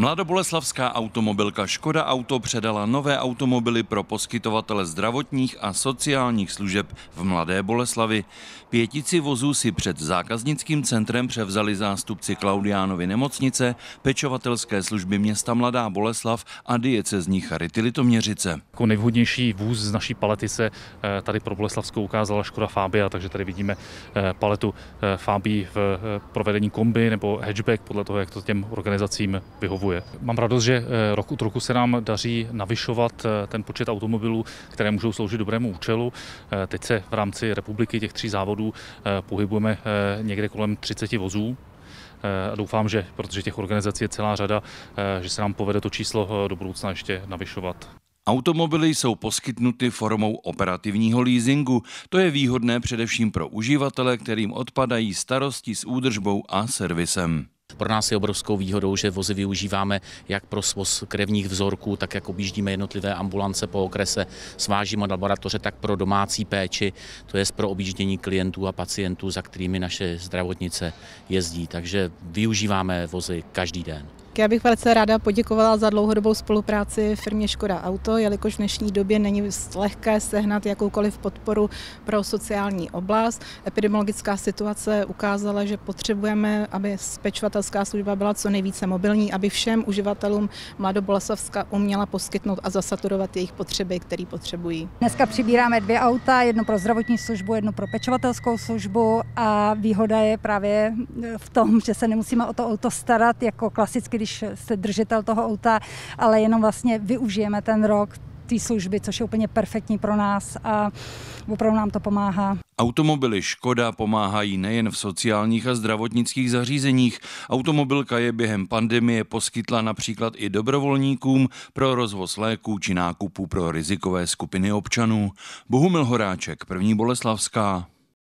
Mladoboleslavská automobilka Škoda Auto předala nové automobily pro poskytovatele zdravotních a sociálních služeb v Mladé Boleslavi. Pětici vozů si před zákaznickým centrem převzali zástupci Klaudiánovy nemocnice, pečovatelské služby města Mladá Boleslav a diecezní Charity Litoměřice. Jako nejvhodnější vůz z naší palety se eh, tady pro Boleslavskou ukázala Škoda Fabia, takže tady vidíme eh, paletu eh, Fabii v provedení kombi nebo hatchback podle toho, jak to těm organizacím vyhovuje vyhovuje. Mám radost, že eh, rok od roku se nám daří navyšovat eh, ten počet automobilů, které můžou sloužit dobrému účelu. Eh, teď se v rámci republiky těch tří závodů pohybujeme někde kolem 30 vozů, a doufám, že protože těch organizací je celá řada, že se nám povede to číslo do budoucna ještě navyšovat. Automobily jsou poskytnuty formou operativního leasingu. To je výhodné především pro uživatele, kterým odpadají starosti s údržbou a servisem. Pro nás je obrovskou výhodou, že vozy využíváme jak pro svoz krevních vzorků, tak jako objíždíme jednotlivé ambulance po okrese, svážíme laboratoře, tak pro domácí péči, to je pro objíždění klientů a pacientů, za kterými naše zdravotnice jezdí. Takže využíváme vozy každý den. Já bych velice ráda poděkovala za dlouhodobou spolupráci firmě Škoda Auto, jelikož v dnešní době není lehké sehnat jakoukoliv podporu pro sociální oblast. Epidemiologická situace ukázala, že potřebujeme, aby pečovatelská služba byla co nejvíce mobilní, aby všem uživatelům Mladoboleslavska uměla poskytnout a zasaturovat jejich potřeby, které potřebují. Dneska přibíráme dvě auta, jedno pro zdravotní službu, jedno pro pečovatelskou službu a výhoda je právě v tom, že se nemusíme o to auto starat jako klasicky když jste držitel toho auta, ale jenom vlastně využijeme ten rok té služby, což je úplně perfektní pro nás a opravdu nám to pomáhá. Automobily Škoda pomáhají nejen v sociálních a zdravotnických zařízeních. Automobilka je během pandemie poskytla například i dobrovolníkům pro rozvoz léků či nákupů pro rizikové skupiny občanů. Bohumil Horáček, první Boleslavská.